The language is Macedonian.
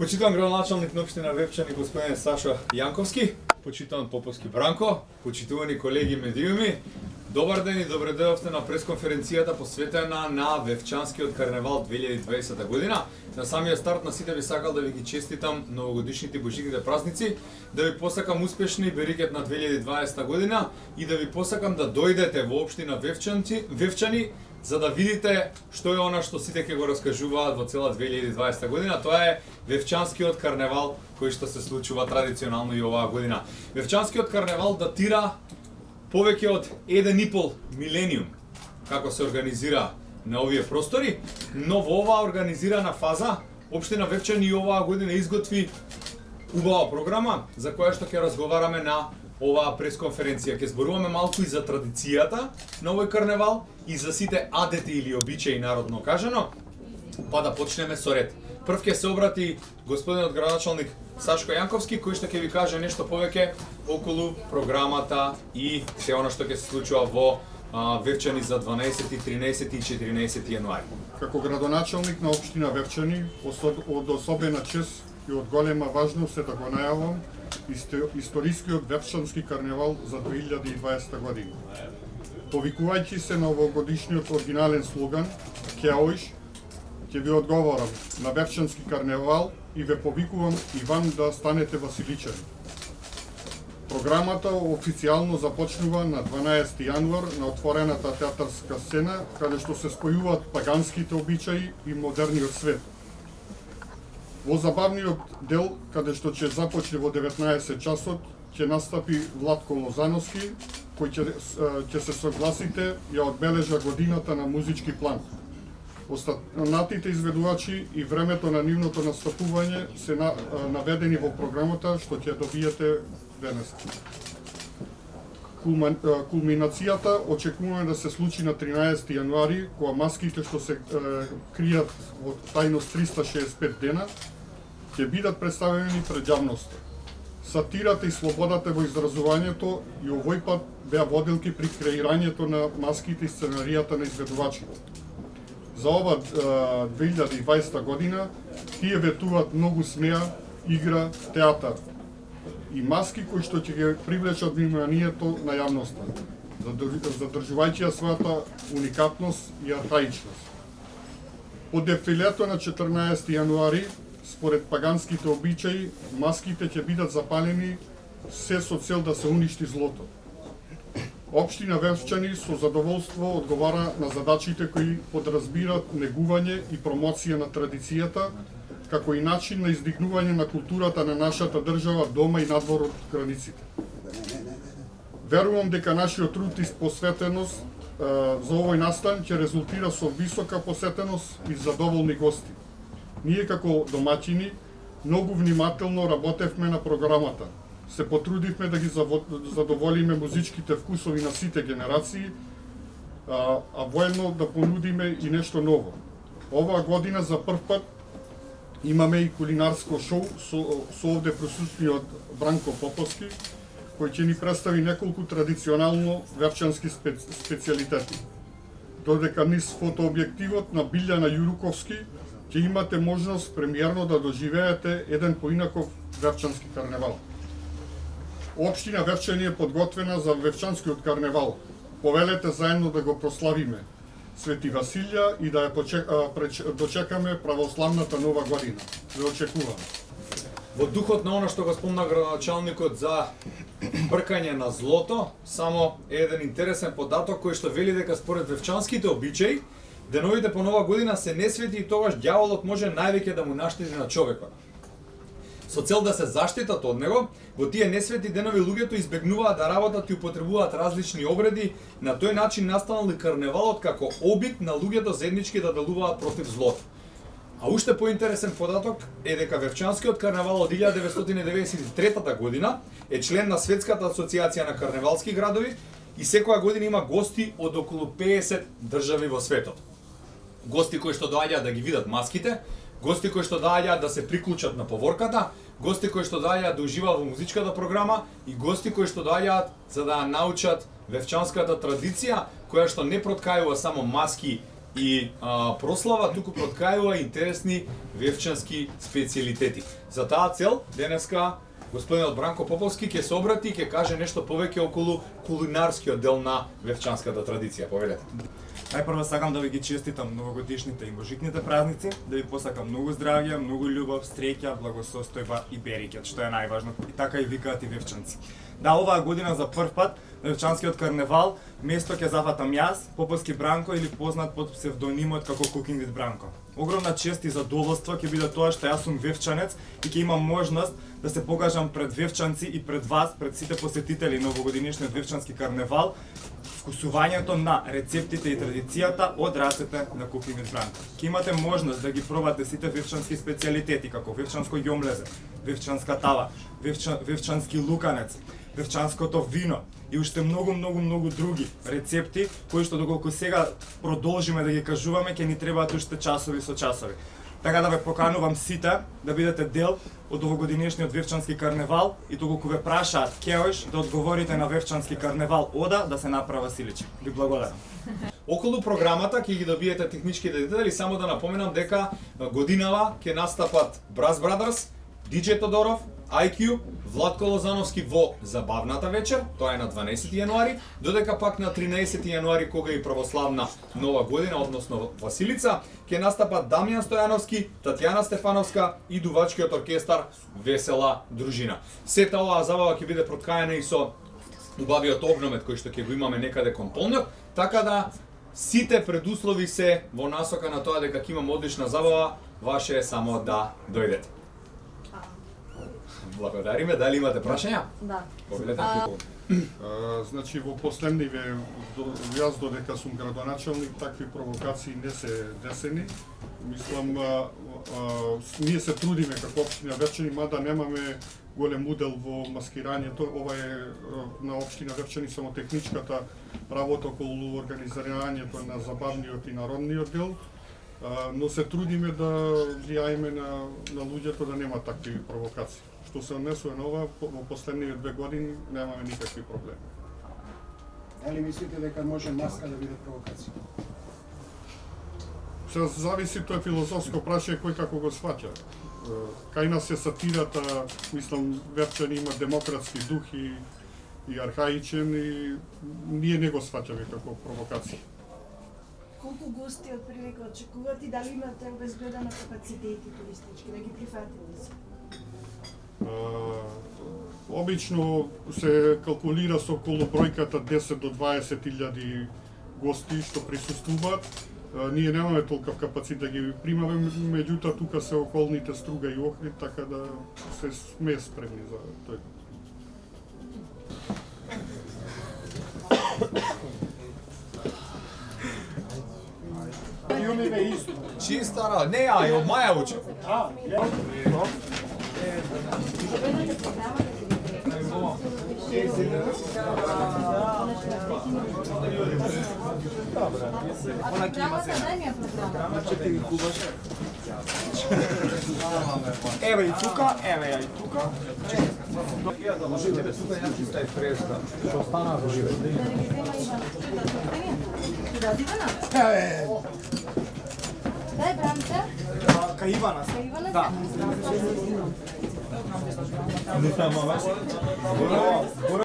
Почитуван градоначалник на општина Вепчани господин Сашо Јанковски, почитувам Поповски Бранко, почитувани колеги медиуми, Добар ден и добре дојдовте на пресконференцијата посветена на Вевчанскиот карневал 2020 година. На самиот старт на сите ви сакал да ви ги честитам новогодишните божиките празници, да ви посакам успешни берикет на 2020 година и да ви посакам да дојдете во општина Вевчанци, Вевчани за да видите што е она што сите ќе го раскажуваат во цела 2020 година. Тоа е Вевчанскиот карневал кој што се случува традиционално и оваа година. Вевчанскиот карневал датира повеќе од 1,5 милениум како се организира на овие простори, но во оваа организирана фаза Обштина Вевчани и оваа година изготви убава програма за која што ќе разговараме на оваа пресконференција. Ќе зборуваме малку и за традицијата на овој карневал и за сите адети или обичаи народно кажано, па да почнеме со ред. Прв ќе се обрати господинот градоначалник Сашко Јанковски, кој што ќе ви каже нешто повеќе околу програмата и се она што ќе се случува во а, Вевчани за 12, 13 и 14 јануари. Како градоначалник на општина Вевчани, од особена чест и од голема важност е да го најавам историскиот Вевчански карневал за 2020 година. Повикувајќи се на овогодишниот оригинален слоган Кеоиш, ќе ви одговорам на Вевчански карневал и ве повикувам и вам да станете Василичани. Програмата официјално започнува на 12 јануар на отворената театарска сцена, каде што се спојуваат паганските обичаи и модерниот свет. Во забавниот дел, каде што ќе започне во 19 часот, ќе настапи Владко Лозановски, кој ќе, ќе се согласите ја одбележа годината на музички план. Останатите изведувачи и времето на нивното настапување се на, наведени во програмата што ќе добиете денес. Кулминацијата очекуваме да се случи на 13 јануари, кога маските што се е, кријат во тајност 365 дена, ќе бидат представени пред јавноста. Сатирата и слободата во изразувањето и овој пат беа водилки при креирањето на маските и сценаријата на изведувачите. За ова 2020 година тие ветуваат многу смеа, игра, театар, и маски кои што ќе ги привлечат вниманието на јавноста, задржувајќи ја својата уникатност и архаичност. По дефилето на 14 јануари, според паганските обичаи, маските ќе бидат запалени се со цел да се уништи злото. Општина Вевчани со задоволство одговара на задачите кои подразбират негување и промоција на традицијата, како и начин на издигнување на културата на нашата држава дома и надвор од границите. Верувам дека нашиот труд и посветеност за овој настан ќе резултира со висока посетеност и задоволни гости. Ние како домаќини многу внимателно работевме на програмата. Се потрудивме да ги задоволиме музичките вкусови на сите генерации, а, а воедно да понудиме и нешто ново. Оваа година за прв пат Имаме и кулинарско шоу со, со овде присутниот Бранко Поповски, кој ќе ни представи неколку традиционално верчански специ, специалитети. Додека низ фотообјективот на Билјана Јуруковски ќе имате можност премиерно да доживеете еден поинаков верчански карневал. Општина Вевчани е подготвена за Вевчанскиот карневал. Повелете заедно да го прославиме. Свети Василја и да ја дочекаме православната нова година. Ве очекуваме. Во духот на она што го спомна градоначалникот за бркање на злото, само еден интересен податок кој што вели дека според вевчанските обичаи, деновите по нова година се несвети и тогаш дјаволот може највеќе да му наштети на човекот. Со цел да се заштитат од него, во тие несвети денови луѓето избегнуваат да работат и употребуваат различни обреди, на тој начин настанал и карневалот како обид на луѓето заеднички да делуваат против злото. А уште поинтересен податок е дека Вевчанскиот карневал од 1993 година е член на Светската асоциација на карневалски градови и секоја година има гости од околу 50 држави во светот. Гости кои што доаѓаат да ги видат маските, гости кои што доаѓаат да се приклучат на поворката, гости кои што доаѓаат да уживаат во музичката програма и гости кои што доаѓаат за да научат вевчанската традиција која што не проткајува само маски и а, прослава туку проткајува интересни вевчански специјалитети. За таа цел денеска господинот Бранко Поповски ќе се обрати и ќе каже нешто повеќе околу кулинарскиот дел на вевчанската традиција. Повелете. Најпрво сакам да ви ги честитам новогодишните и божитните празници, да ви посакам многу здравје, многу љубов, среќа, благосостојба и берикет, што е најважно. И така и викаат и вевчанци. Да, оваа година за прв пат на Вевчанскиот карневал место ќе зафатам јас, Поповски Бранко или познат под псевдонимот како Cooking with Бранко. Огромна чест и задоволство ќе биде тоа што јас сум вевчанец и ќе имам можност да се покажам пред вевчанци и пред вас, пред сите посетители на овогодинишниот вевчански карневал, вкусувањето на рецептите и традицијата од рацете на Cooking with Бранко. Имате можност да ги пробате сите вевчански специјалитети како вевчанско јомлезе, вевчанска тава, вевчан, вевчански луканец, вевчанското вино и уште многу, многу, многу други рецепти кои што доколку сега продолжиме да ги кажуваме, ќе ни требаат уште часови со часови. Така да ве поканувам сите да бидете дел од овогодинешниот Вевчански карневал и доколку ве прашаат кеош да одговорите на Вевчански карневал ода да се направа силиче. Ви благодарам. Околу програмата ќе ги добиете техничките детали, само да напоменам дека годинава ќе настапат Brass Brothers, DJ Тодоров, IQ, Владко Лозановски во забавната вечер, тоа е на 12 јануари, додека пак на 13 јануари кога е и православна нова година, односно Василица, ќе настапат Дамјан Стојановски, Татјана Стефановска и дувачкиот оркестар Весела дружина. Сета оваа забава ќе биде проткаена и со убавиот огномет кој што ќе го имаме некаде кон полнок, така да сите предуслови се во насока на тоа дека ќе имаме одлична забава, ваше е само да дојдете. Благодариме. Дали имате прашања? Да. Повелете. А, А, значи во последниве до, јас додека сум градоначелник такви провокации не се десени. Мислам а, а, ние се трудиме како општина Вевчани, мада немаме голем удел во маскирањето. Ова е на општина Вевчани само техничката работа околу организирањето на забавниот и народниот дел. Но се трудиме да влијаеме на, на луѓето да нема такви провокации. Што се однесува на ова, во последниве две години немаме никакви проблеми. Дали мислите дека може маска да биде провокација? Се зависи тоа филозофско прашање кој како го сваќа. Кај нас е сатирата, мислам, Верчани има демократски дух и, и архаичен и ние не го сваќаме како провокација колку гости од прилика очекувате и дали имате обезбедено капацитети туристички да ги прифатите да се? Обично се калкулира со околу бројката 10 до 20 илјади гости што присуствуваат. А, Ние немаме толков капацитет да ги примаме, меѓутоа тука се околните Струга и Охрид, така да се сме спремни за тој. Чиста работа. Не, а и од Маја уче. А, ја. Она ќе има се. Еве и тука, еве ја и тука. Да, Ивана? Дај, Бранче. Кај Ивана се. Кај Ивана Да. Дай брамта. Каивана. Каивана. Да. Не само вас.